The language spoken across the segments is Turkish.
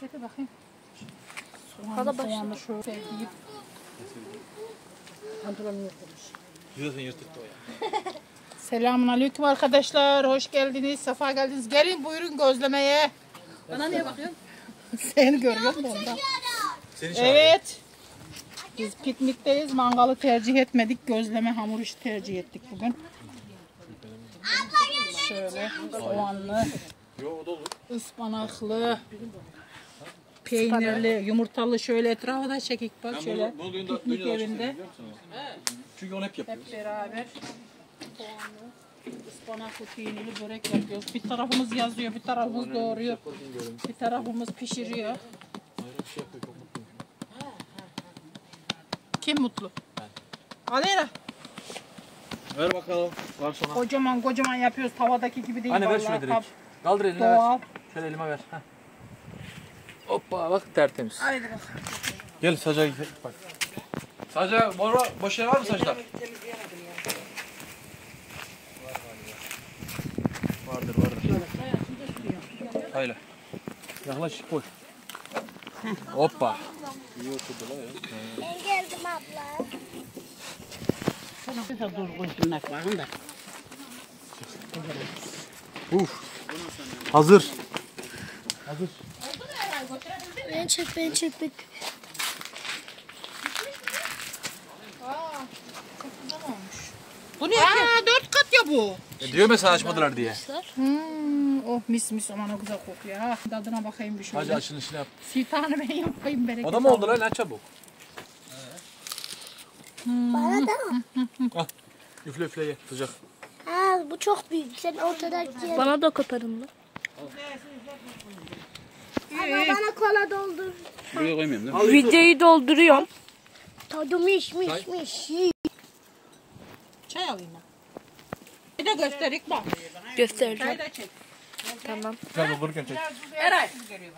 Getir bakayım. Hala Soğanlı başla. soğanlı şöyle sevdiğim. Zaten yırtıktı o ya. Selamun aleyküm arkadaşlar. Hoş geldiniz. Safa geldiniz. Gelin buyurun gözlemeye. Bana niye bakıyorsun? Seni görüyorum da ondan. Seni çağırıyor. Evet. Biz piknikteyiz. Mangalı tercih etmedik. Gözleme hamur işi tercih ettik bugün. Şöyle soğanlı, ıspanaklı, peynirli, yumurtalı şöyle etrafı da çekik bak Ben şöyle. bunu, bunu Piknik evinde. Çünkü onu hep yapıyoruz. Hep beraber soğanlı, ıspanaklı, peynirli börek yapıyoruz. Bir tarafımız yazıyor, bir tarafımız doğruyor. Bir tarafımız pişiriyor. Şey. Kim mutlu? Aleyna. Ver bakalım. Var sana. Kocaman kocaman yapıyoruz. Tavadaki gibi değil. Anne ver vallahi. şunu direkt. Kaldır elini ver. Doğal. Şöyle elime ver. Heh. Hoppa bak tertemiz. Haydi bakalım. Gel saca bak. Saca boru, boş yer var mı saçta? Vardır vardır. Hayla. Yaklaş koy. Hoppa. İyi oturdu lan ya. Ben geldim abla. Uf. Hazır. Hazır. Ben çek ben çek ben. Bu ne? Aa, dört kat ya bu. E diyor mesela açmadılar diye. Hmm, oh mis mis aman ne güzel kokuyor ha. Tadına bakayım bir Hacı şöyle. açılışını yap. Sitanı ben yapayım bereket. O da mı oldu lan lan çabuk? Bana da? Al. Üfle üfle ye sıcak. Ha bu çok büyük. Sen ortadaki. Bana da koparın mı? Ama bana kola doldur. Buraya koymayayım değil mi? Videoyu dolduruyorum. Tadım işmiş miş. Çay alayım ben. Bir de gösterik bak. Göstereceğim. Çay da çek. Tamam. Gel doldururken çek. Eray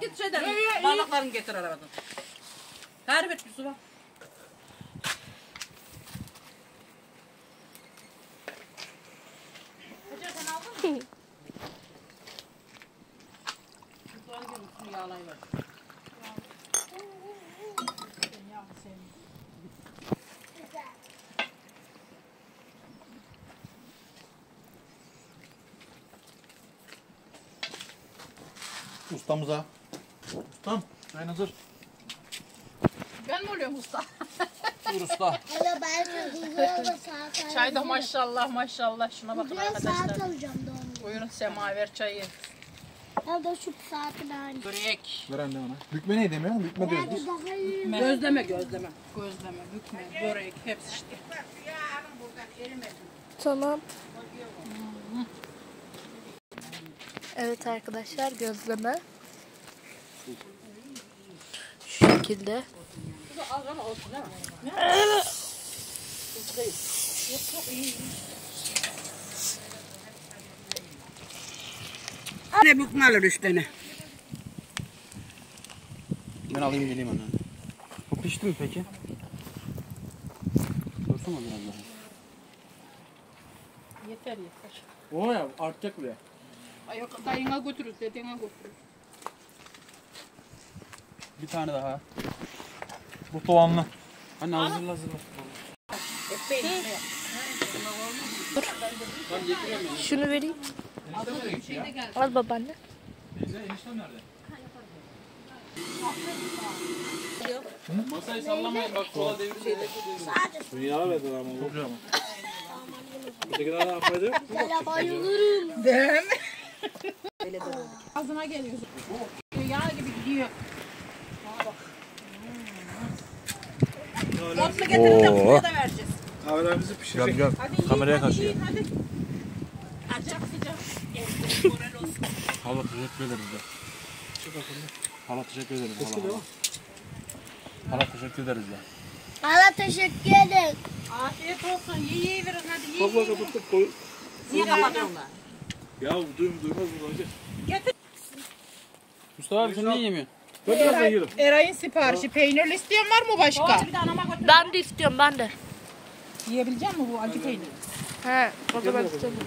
git şeyden balıklarını getir arabadan. Et bir su var. Ustamıza. Ustam. Çayın hazır. Ben mi oluyorum usta? Buyur usta. Hala Çay da maşallah maşallah. Şuna bakın saat arkadaşlar. alacağım. Buyurun semaver çayı. Ya da şu saatin aynı. Börek, Ver anne bana. Bükme neydi mi? Bükme diyoruz biz. İyi. Gözleme gözleme. gözleme, bükme, börek hepsi işte. Tamam. Evet arkadaşlar gözleme. Şu şekilde. Ne bükme alır üç tane. Ben alayım geleyim anne. Bu pişti mi peki? Dursana biraz daha. Yeter yeter. O ya artacak bile. Ay yok dayına götürür, dedene götürür. Bir tane daha. Bu soğanlı. Anne hazırla hazırla. Şunu vereyim. Al babaanne. Masayı sallamayın bak kola devirecek. Dünya verdiler ama. Çok ama. Ötekiler ne yapaydı? Sana bayılırım. Değil mi? Ağzına geliyor. Yağ gibi gidiyor. Otlu getirin de buraya da vereceğiz. Kahvelerimizi pişirecek. Gel gel. Kameraya karşı gel. Hadi. Hala teşekkür ederiz de. Hala teşekkür ederiz. Hala, hala. hala teşekkür ederiz de. Hala teşekkür ederim. Afiyet olsun. Yiyi yiyi verin hadi yiyi. Kapla kapattık koy. Niye kapatıyorlar? Ya duyum duymaz bu önce. Getir. Mustafa abi sen niye yemiyorsun? Ben birazdan yerim. Eray'ın siparişi. Peynirli isteyen var mı başka? Ben de istiyorum ben de. Yiyebilecek misin bu acı peynir? He o zaman istemiyorum.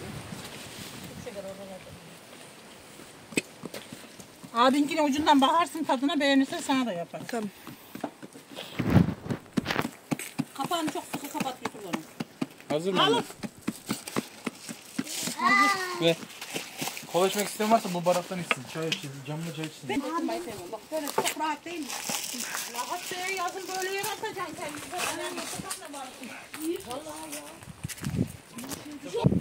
Abinkine ucundan bakarsın tadına beğenirse sana da yaparım. Tamam. Kapağını çok sıkı kapat götür onu. Hazır mı? Alın. Ve kola içmek isteyen varsa bu baraktan içsin. Çay içsin. Camlı çay içsin. Ben ısınmayı seviyorum. Bak böyle çok rahat değil mi? Rahat be yazın böyle yer atacaksın kendine.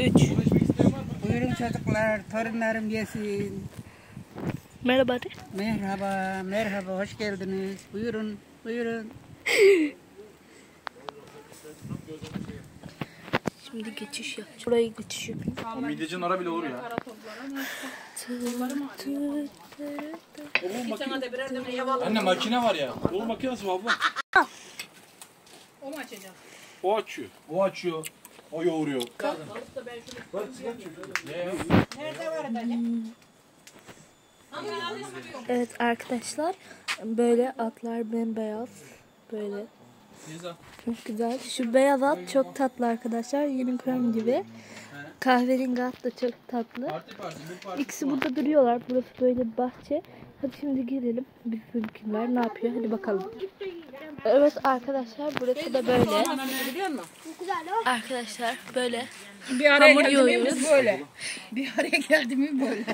Üç. Kola içmek isteyen var mı? Buyurun çocuklar, torunlarım yesin. Merhaba de. Merhaba, merhaba, hoş geldiniz. Buyurun, buyurun. Şimdi geçiş yap. Şuraya geçiş yapayım. O midyecinin ara bile olur ya. Anne makine var ya. Kol makinesi var abla. O mu açacak? O açıyor. O açıyor. O yoğuruyor. Nerede var edecek? Evet arkadaşlar böyle atlar bembeyaz böyle çok güzel. Şu beyaz at çok tatlı arkadaşlar. Unicorn gibi. Kahverengi at da çok tatlı. İkisi burada duruyorlar. Burası böyle bahçe. Hadi şimdi girelim. Bizimkiler ne yapıyor? Hadi bakalım. Evet arkadaşlar burası da böyle. Arkadaşlar böyle. Bir araya Hamur geldi mi yoğuruyoruz. biz böyle. Bir araya geldi mi böyle.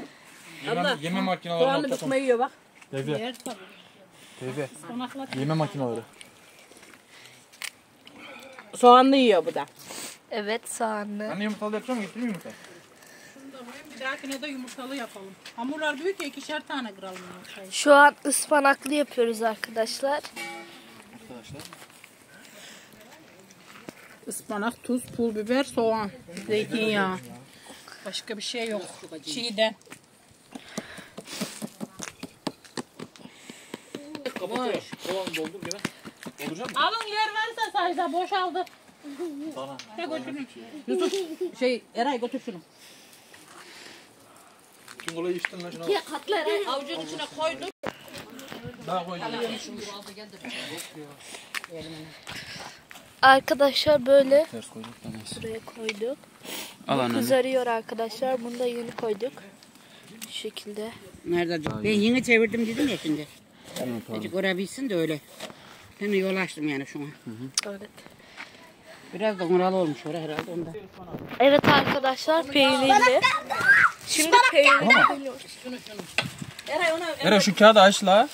Yeme, yeme makineleri Soğanlı nokta com. bıkma yiyor bak. Teyze. Yer tabii. Teyze. Konakla. Yeme makineleri. Soğanlı yiyor bu da. Evet soğanlı. Anne yumurtalı yapacağım mı? Getireyim mi yumurta? Bir dahakine de yumurtalı yapalım. Hamurlar büyük ya ikişer tane kıralım yumurtayı. Şu an ıspanaklı yapıyoruz arkadaşlar. Arkadaşlar. Ispanak, tuz, pul biber, soğan, zeytinyağı. Başka bir şey yok. Çiğden. Kapatıyorum. Kolanı doldur gene. Dolduracak mısın? Alın yer varsa sayda boşaldı. Sana. Ne götürün. Yusuf şey Eray götür şunu. Şu kolayı içtin lan şuna. Katla Eray avucun içine koyduk. Daha koy. Arkadaşlar böyle Ters koyduk da neyse. buraya koyduk. Al. Kızarıyor arkadaşlar. Bunu da yeni koyduk. Şu şekilde. Nerede? Ben yeni çevirdim dedim ya şimdi. Azıcık orabilsin de öyle. Ben de yol açtım yani şuna. Evet. Biraz da oralı olmuş orada herhalde onda. Evet arkadaşlar peynirli. Şimdi peynirli. Eray ona Eren şu kağıdı aç la.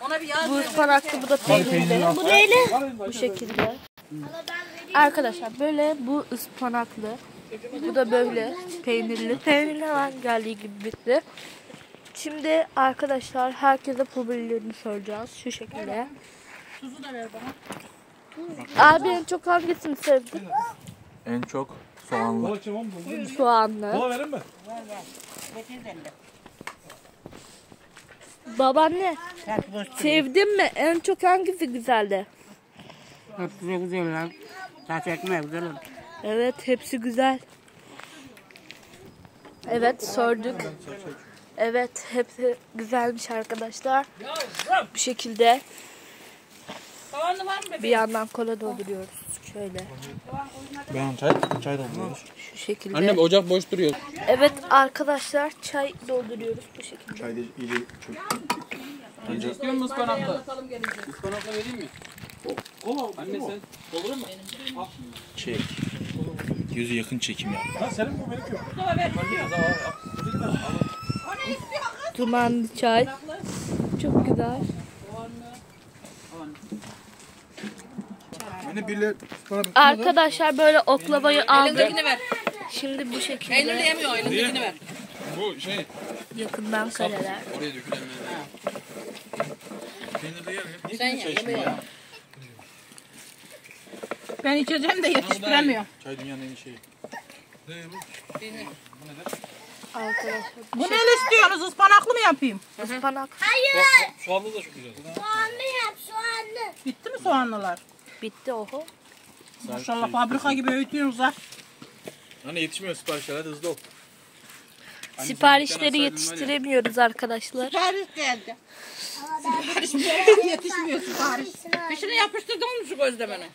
ona bir yağ Bu ıspanaklı bu da peynirli. Bu Bu şekilde. Arkadaşlar böyle bu ıspanaklı. Bu da böyle peynirli. Peynirli hemen geldiği gibi bitti. Şimdi arkadaşlar herkese pul soracağız. Şu şekilde. Tuzu da ver bana. Abi en çok hangisini sevdin? En çok soğanlı. Soğanlı. Kola verin mi? Babaanne sevdin mi? En çok hangisi güzeldi? Hep güzel güzel lan. Taş ekmeği güzel oldu. Evet hepsi güzel. Evet sorduk. Evet hepsi güzelmiş arkadaşlar. Bu şekilde soğanlı var mı bir yandan kola dolduruyoruz. Şöyle Ben çay, çay dolduruyoruz. şu şekilde. Annem ocak boş duruyor. Evet arkadaşlar çay dolduruyoruz bu şekilde. Çay iyice çok. Önce istiyor musun ıspanaklı? Ispanaklı vereyim mi? Kola Anne sen doldurur mu? Çek. Yüzü yakın çekim ya. Ha senin bu benim yok. Dumanlı çay. Çok güzel. Arkadaşlar böyle oklavayı aldık. Şimdi bu şekilde yemiyor elindekini ver. Bu şey yakından kareler. oraya dökülenler. Peynirli Sen? Ben içeceğim de yetiştiremiyorum. Çay dünyanın en iyi şeyi. Ne bu? Arkadaşlar Bu ne istiyorsunuz? Ispanaklı mı yapayım? ıspanak Soğanlı da çok güzel. Bitti mi soğanlılar? bitti oho. Maşallah fabrika gibi öğütüyorsunuz ha. Anne yetişmiyor siparişler hadi hızlı ol. Siparişleri yetiştiremiyoruz arkadaşlar. Sipariş geldi. Sipariş yetişmiyor sipariş. Fişini yapıştırdın mı şu gözlemeni?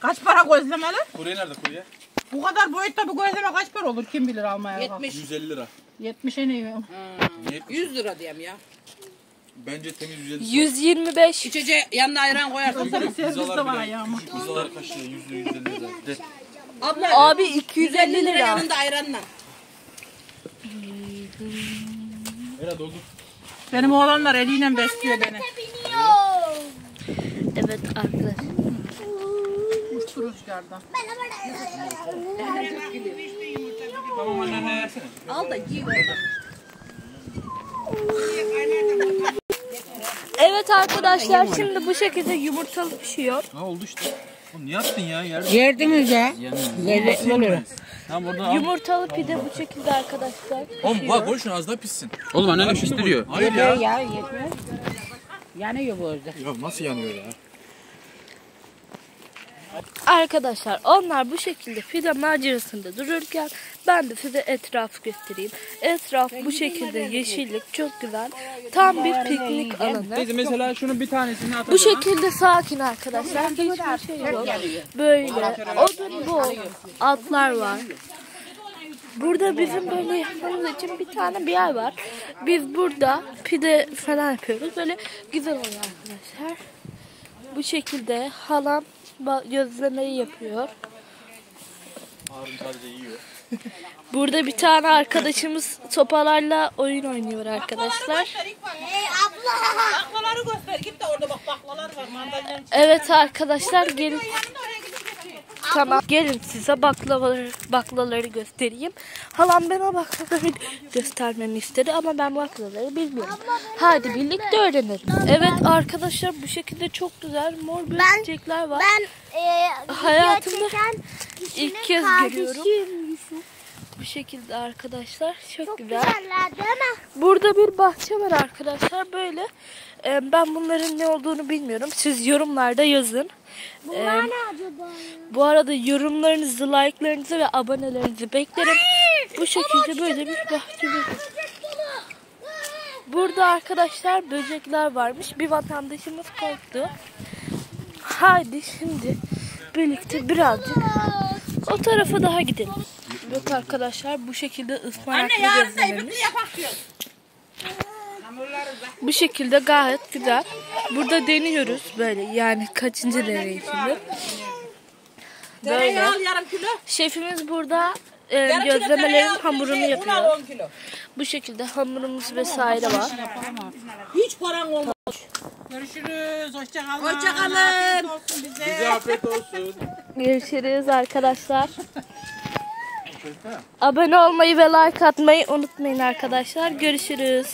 Kaç para gözlemeli? Kurye nerede kurye? Bu kadar boyutta bir gözleme kaç para olur? Kim bilir almaya kalk. 70. 150 lira. 70'e ne yiyorum? 100 lira diyeyim ya. Bence temiz 150. 125. İçeceğe yanına ayran koyarsın. Servis de var ayağıma. Pizzalar kaç lira? 100 lira 150 lira. De. Abla Abi 250 150 lira lira. yanında ayranla. Era doldur. Benim oğlanlar eliyle besliyor beni. Evet arkadaşlar. Uçtu rüzgardan. Tamam. Al da giy oradan. Evet arkadaşlar şimdi bu şekilde yumurtalı pişiyor. Ha oldu işte. Oğlum niye attın ya? Yerde. Yerdiniz ya. Tamam. Yumurtalı pide bu şekilde arkadaşlar. Oğlum bak şunu az daha pişsin. Oğlum anneannem pişiriyor. Hayır ya. Ya yetmez. Yanıyor bu orada. Ya nasıl yanıyor ya? Arkadaşlar onlar bu şekilde pide macerasında dururken ben de size etrafı göstereyim. Etraf bu şekilde yeşillik çok güzel. Tam bir piknik alanı. Teyze mesela şunun bir tanesini at. Bu şekilde sakin arkadaşlar. Hiçbir şey yok. Böyle odun bol. Atlar var. Burada bizim böyle yapmamız için bir tane bir yer var. Biz burada pide falan yapıyoruz. Böyle güzel oluyor arkadaşlar. Bu şekilde halam gözlemeyi yapıyor. Harun sadece yiyor. Burada bir tane arkadaşımız sopalarla oyun oynuyor arkadaşlar. Baklaları göster. Git de orada bak baklalar var. Evet arkadaşlar gelin. Tamam gelin size baklavaları, baklaları göstereyim. Halam bana baklaları göstermemi istedi ama ben baklaları bilmiyorum. Hadi birlikte öğrenelim. Evet arkadaşlar bu şekilde çok güzel mor böcekler var. Ben e, Hayatımda ilk kez görüyorum. Bu şekilde arkadaşlar çok, Çok güzel. güzeller değil mi? Burada bir bahçe var arkadaşlar böyle. Ee, ben bunların ne olduğunu bilmiyorum. Siz yorumlarda yazın. Bunlar ne acaba? bu arada yorumlarınızı, like'larınızı ve abonelerinizi beklerim. Bu şekilde böyle bir bahçemiz var. Burada arkadaşlar böcekler varmış. Bir vatandaşımız korktu. Haydi şimdi birlikte birazcık o tarafa daha gidelim. Evet arkadaşlar bu şekilde ıspanaklı gözlememiz. yapak diyor. Bu şekilde gayet güzel. Burada deniyoruz böyle yani kaçıncı deneyişinde. Böyle. Şefimiz burada e, gözlemelerin hamurunu şey, yapıyor. 10 kilo. Bu şekilde hamurumuz vesaire var. Hiç paran olmaz. Görüşürüz. Hoşça kalın. Hoşça kalın. Afiyet olsun bize. Bize afiyet olsun. Görüşürüz arkadaşlar. Abone olmayı ve like atmayı unutmayın arkadaşlar. Görüşürüz.